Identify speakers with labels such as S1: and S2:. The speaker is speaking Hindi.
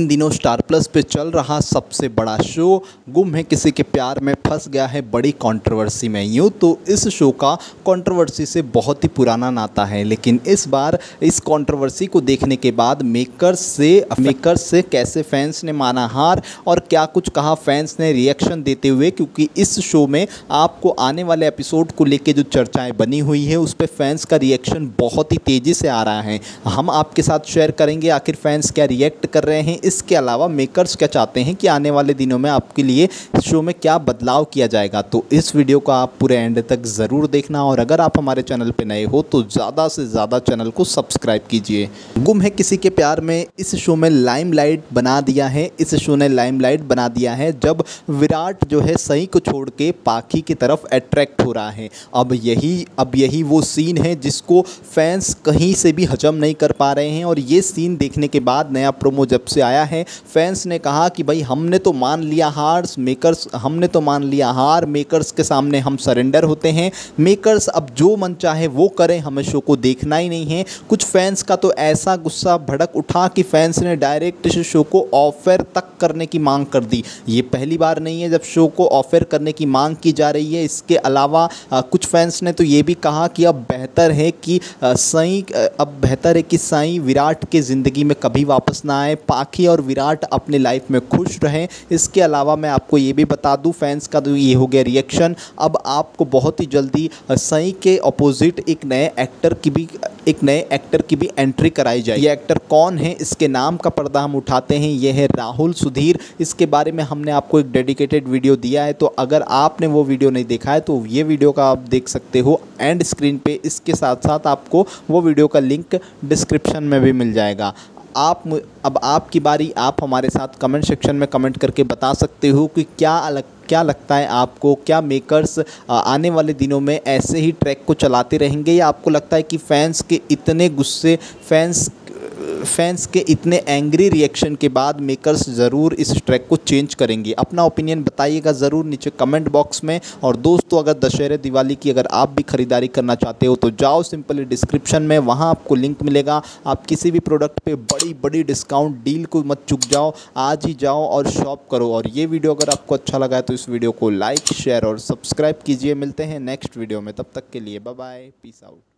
S1: इन दिनों स्टार प्लस पे चल रहा सबसे बड़ा शो गुम है किसी के प्यार में, फंस गया है बड़ी कंट्रोवर्सी में। यूँ तो इस शो का कंट्रोवर्सी से बहुत ही पुराना नाता है, लेकिन इस बार इस कंट्रोवर्सी को देखने के बाद मेकर्स से मेकर्स से कैसे फैंस ने माना हार और क्या कुछ कहा फैंस ने रिएक्शन देते हुए, क्योंकि इस शो में आपको आने वाले एपिसोड को लेकर जो चर्चाएँ बनी हुई है, उस पर फैंस का रिएक्शन बहुत ही तेज़ी से आ रहा है। हम आपके साथ शेयर करेंगे आखिर फैंस क्या रिएक्ट कर रहे हैं इसके अलावा मेकर्स क्या चाहते हैं कि आने वाले दिनों में आपके लिए शो में क्या बदलाव किया जाएगा? तो इस वीडियो को आप पूरे एंड तक ज़रूर देखना और अगर आप हमारे चैनल पर नए हो तो ज़्यादा से ज़्यादा चैनल को सब्सक्राइब कीजिए। गुम है किसी के प्यार में, इस शो में लाइमलाइट बना दिया है। इस शो ने लाइमलाइट बना दिया है जब विराट जो है सही को छोड़ के पाखी की तरफ़ अट्रैक्ट हो रहा है। अब यही अब यही वो सीन है जिसको फैंस कहीं से भी हजम नहीं कर पा रहे हैं और ये सीन देखने के बाद नया प्रोमो जब से आया है। फैंस ने कहा कि भाई हमने तो मान लिया हार मेकर्स हमने तो मान लिया हार मेकर्स के सामने हम सरेंडर होते हैं। मेकर्स अब जो मन चाहे वो करें हमें शो को देखना ही नहीं है। कुछ फैंस का तो ऐसा गुस्सा भड़क उठा कि फैंस ने डायरेक्ट शो को ऑफ़र तक करने की मांग कर दी। ये पहली बार नहीं है जब शो को ऑफ़र करने की मांग की जा रही है। इसके अलावा आ, कुछ फैंस ने तो ये भी कहा कि अब बेहतर है कि सई अब बेहतर है कि साई विराट के ज़िंदगी में कभी वापस ना आए। पाखी और विराट अपने लाइफ में खुश रहें। इसके अलावा मैं आपको ये भी बता दूँ फैंस का तो ये हो गया रिएक्शन अब आपको बहुत ही जल्दी सही के अपोजिट एक नए एक्टर की भी, एक नए एक्टर की भी एंट्री कराई जाए ये एक्टर कौन है? इसके नाम का पर्दा हम उठाते हैं। ये है राहुल सुधीर। इसके बारे में हमने आपको एक डेडिकेटेड वीडियो दिया है। तो अगर आपने वो वीडियो नहीं देखा है तो ये वीडियो का आप देख सकते हो। एंड स्क्रीन पे इसके साथ साथ आपको वो वीडियो का लिंक डिस्क्रिप्शन में भी मिल जाएगा। आप अब आपकी बारी, आप हमारे साथ कमेंट सेक्शन में कमेंट करके बता सकते हो कि क्या अलग, क्या लगता है आपको, क्या मेकर्स आने वाले दिनों में ऐसे ही ट्रैक को चलाते रहेंगे या आपको लगता है कि फ़ैन्स के इतने गुस्से फैंस फैंस के इतने एंग्री रिएक्शन के बाद मेकर्स ज़रूर इस ट्रैक को चेंज करेंगे। अपना ओपिनियन बताइएगा ज़रूर नीचे कमेंट बॉक्स में। और दोस्तों, अगर दशहरे दिवाली की अगर आप भी ख़रीदारी करना चाहते हो तो जाओ सिंपली डिस्क्रिप्शन में, वहाँ आपको लिंक मिलेगा। आप किसी भी प्रोडक्ट पर बड़ी बड़ी डिस्काउंट डील को मत चुक जाओ। आज ही जाओ और शॉप करो। और ये वीडियो अगर आपको अच्छा लगा है तो इस वीडियो को लाइक शेयर और सब्सक्राइब कीजिए। मिलते हैं नेक्स्ट वीडियो में। तब तक के लिए बाय बाय पीस आउट